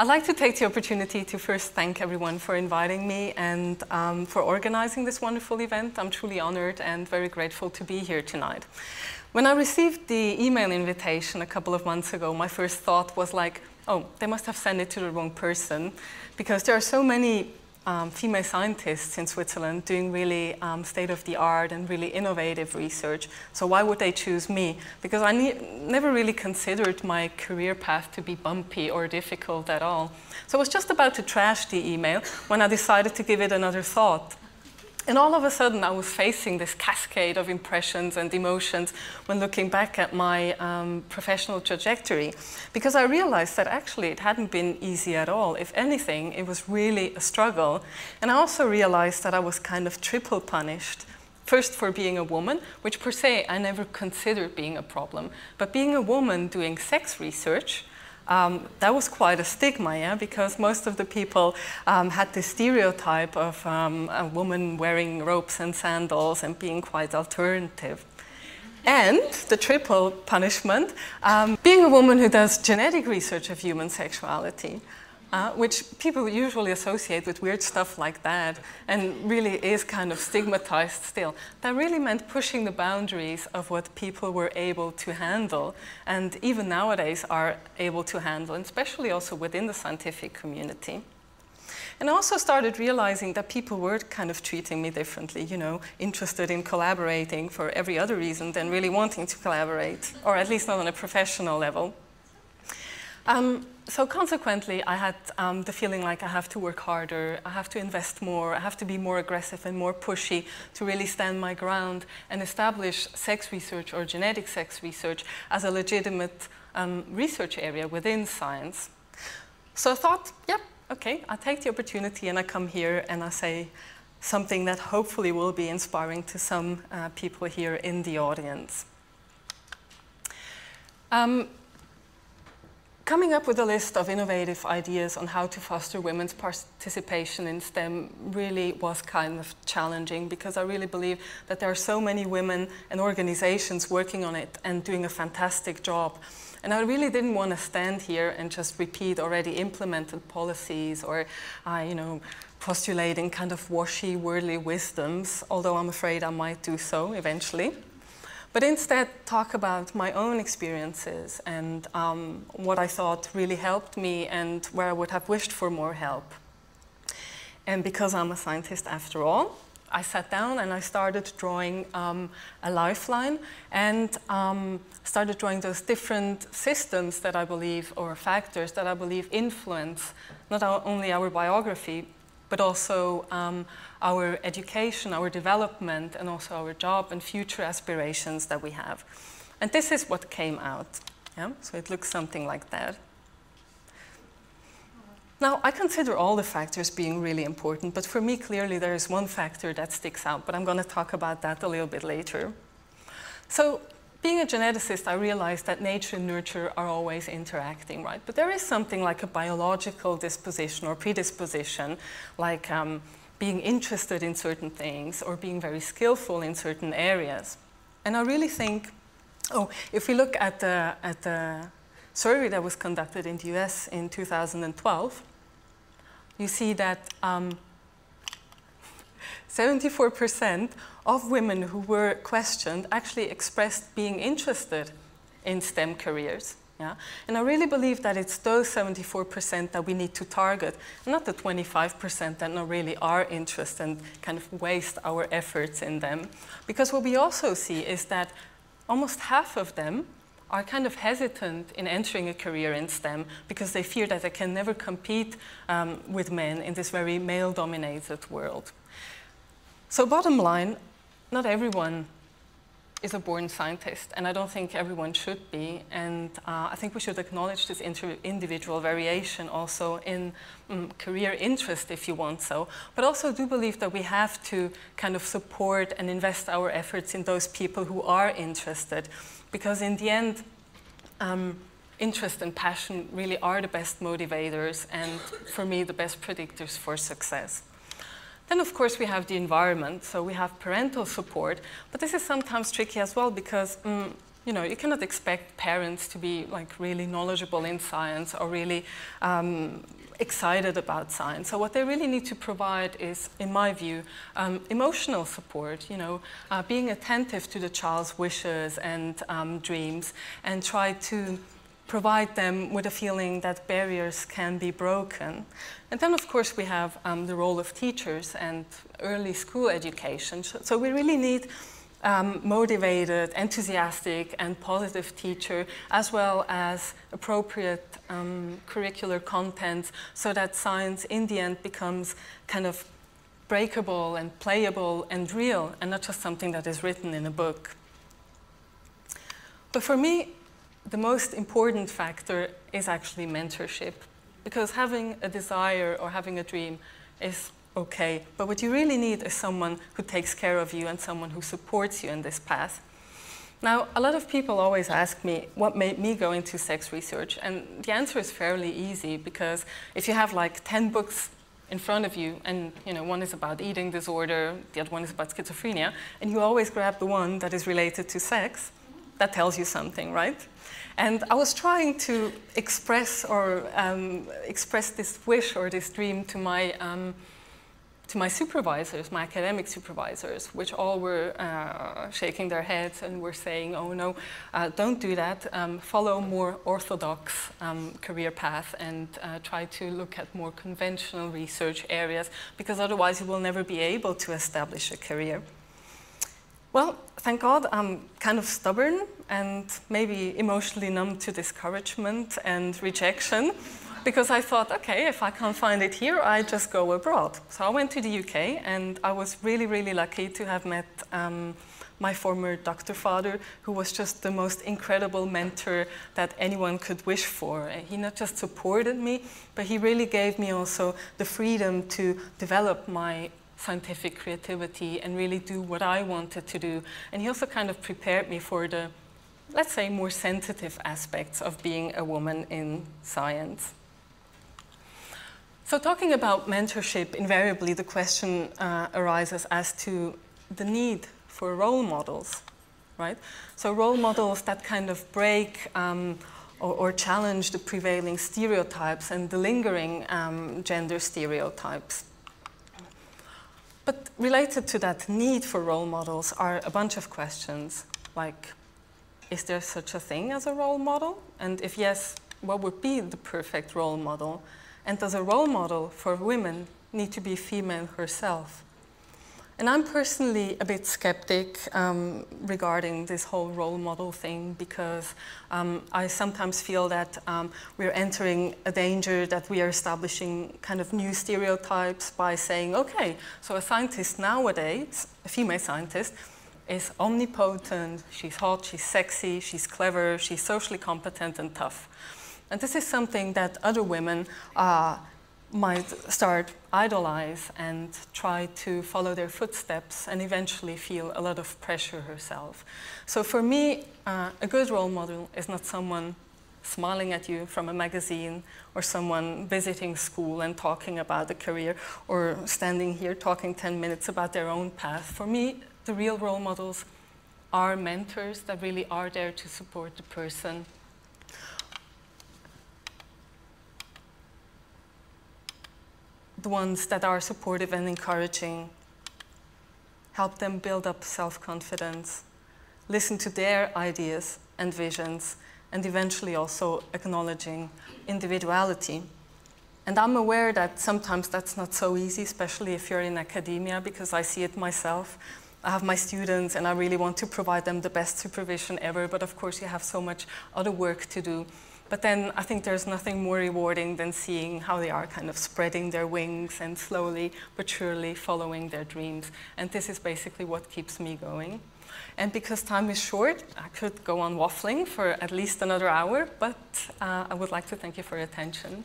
I'd like to take the opportunity to first thank everyone for inviting me and um, for organizing this wonderful event. I'm truly honored and very grateful to be here tonight. When I received the email invitation a couple of months ago, my first thought was like, oh, they must have sent it to the wrong person because there are so many um, female scientists in Switzerland doing really um, state-of-the-art and really innovative research. So why would they choose me? Because I never really considered my career path to be bumpy or difficult at all. So I was just about to trash the email when I decided to give it another thought. And all of a sudden, I was facing this cascade of impressions and emotions when looking back at my um, professional trajectory, because I realized that actually it hadn't been easy at all. If anything, it was really a struggle. And I also realized that I was kind of triple punished. First, for being a woman, which per se I never considered being a problem, but being a woman doing sex research, um, that was quite a stigma, yeah, because most of the people um, had this stereotype of um, a woman wearing ropes and sandals and being quite alternative. And the triple punishment, um, being a woman who does genetic research of human sexuality uh, which people usually associate with weird stuff like that and really is kind of stigmatized still. That really meant pushing the boundaries of what people were able to handle and even nowadays are able to handle, and especially also within the scientific community. And I also started realizing that people were kind of treating me differently, you know, interested in collaborating for every other reason than really wanting to collaborate, or at least not on a professional level. Um, so consequently, I had um, the feeling like I have to work harder, I have to invest more, I have to be more aggressive and more pushy to really stand my ground and establish sex research or genetic sex research as a legitimate um, research area within science. So I thought, yep, okay, I take the opportunity and I come here and I say something that hopefully will be inspiring to some uh, people here in the audience. Um, Coming up with a list of innovative ideas on how to foster women's participation in STEM really was kind of challenging because I really believe that there are so many women and organizations working on it and doing a fantastic job. And I really didn't want to stand here and just repeat already implemented policies or, uh, you know, postulating kind of washy, worldly wisdoms, although I'm afraid I might do so eventually but instead talk about my own experiences and um, what I thought really helped me and where I would have wished for more help. And because I'm a scientist after all, I sat down and I started drawing um, a lifeline and um, started drawing those different systems that I believe, or factors that I believe influence not only our biography, but also um, our education, our development, and also our job and future aspirations that we have. And this is what came out. Yeah? So it looks something like that. Now, I consider all the factors being really important, but for me, clearly, there is one factor that sticks out, but I'm going to talk about that a little bit later. So being a geneticist, I realized that nature and nurture are always interacting, right? But there is something like a biological disposition or predisposition, like um, being interested in certain things or being very skillful in certain areas. And I really think, oh, if we look at the, at the survey that was conducted in the US in 2012, you see that 74% um, of women who were questioned actually expressed being interested in STEM careers. Yeah? And I really believe that it's those 74% that we need to target, not the 25% that not really are interested and kind of waste our efforts in them. Because what we also see is that almost half of them are kind of hesitant in entering a career in STEM because they fear that they can never compete um, with men in this very male-dominated world. So bottom line, not everyone is a born scientist, and I don't think everyone should be. And uh, I think we should acknowledge this individual variation also in um, career interest, if you want so. But also do believe that we have to kind of support and invest our efforts in those people who are interested, because in the end, um, interest and passion really are the best motivators, and for me, the best predictors for success. Then, of course, we have the environment. So we have parental support. But this is sometimes tricky as well because, um, you know, you cannot expect parents to be like really knowledgeable in science or really um, excited about science. So what they really need to provide is, in my view, um, emotional support, you know, uh, being attentive to the child's wishes and um, dreams and try to provide them with a feeling that barriers can be broken. And then, of course, we have um, the role of teachers and early school education. So we really need um, motivated, enthusiastic, and positive teacher, as well as appropriate um, curricular content, so that science in the end becomes kind of breakable and playable and real, and not just something that is written in a book. But for me, the most important factor is actually mentorship, because having a desire or having a dream is okay. But what you really need is someone who takes care of you and someone who supports you in this path. Now, a lot of people always ask me what made me go into sex research, and the answer is fairly easy because if you have like 10 books in front of you, and you know, one is about eating disorder, the other one is about schizophrenia, and you always grab the one that is related to sex, that tells you something, right? And I was trying to express or um, express this wish or this dream to my um, to my supervisors, my academic supervisors, which all were uh, shaking their heads and were saying, oh no, uh, don't do that, um, follow more orthodox um, career path and uh, try to look at more conventional research areas, because otherwise you will never be able to establish a career. Well, thank God I'm kind of stubborn and maybe emotionally numb to discouragement and rejection because I thought, okay, if I can't find it here, I just go abroad. So I went to the UK, and I was really, really lucky to have met um, my former doctor father, who was just the most incredible mentor that anyone could wish for. He not just supported me, but he really gave me also the freedom to develop my scientific creativity and really do what I wanted to do. And he also kind of prepared me for the, let's say, more sensitive aspects of being a woman in science. So talking about mentorship, invariably the question uh, arises as to the need for role models, right? So role models that kind of break um, or, or, challenge the prevailing stereotypes and the lingering um, gender stereotypes. But related to that need for role models are a bunch of questions like, is there such a thing as a role model? And if yes, what would be the perfect role model? And does a role model for women need to be female herself? And I'm personally a bit skeptic um, regarding this whole role model thing because um, I sometimes feel that um, we're entering a danger that we are establishing kind of new stereotypes by saying, okay, so a scientist nowadays, a female scientist, is omnipotent, she's hot, she's sexy, she's clever, she's socially competent and tough. And this is something that other women uh, might start idolize and try to follow their footsteps and eventually feel a lot of pressure herself. So for me, uh, a good role model is not someone smiling at you from a magazine or someone visiting school and talking about a career or standing here talking 10 minutes about their own path. For me, the real role models are mentors that really are there to support the person the ones that are supportive and encouraging. Help them build up self-confidence. Listen to their ideas and visions, and eventually also acknowledging individuality. And I'm aware that sometimes that's not so easy, especially if you're in academia, because I see it myself. I have my students and I really want to provide them the best supervision ever, but of course you have so much other work to do. But then I think there's nothing more rewarding than seeing how they are kind of spreading their wings and slowly but surely following their dreams. And this is basically what keeps me going. And because time is short, I could go on waffling for at least another hour, but uh, I would like to thank you for your attention.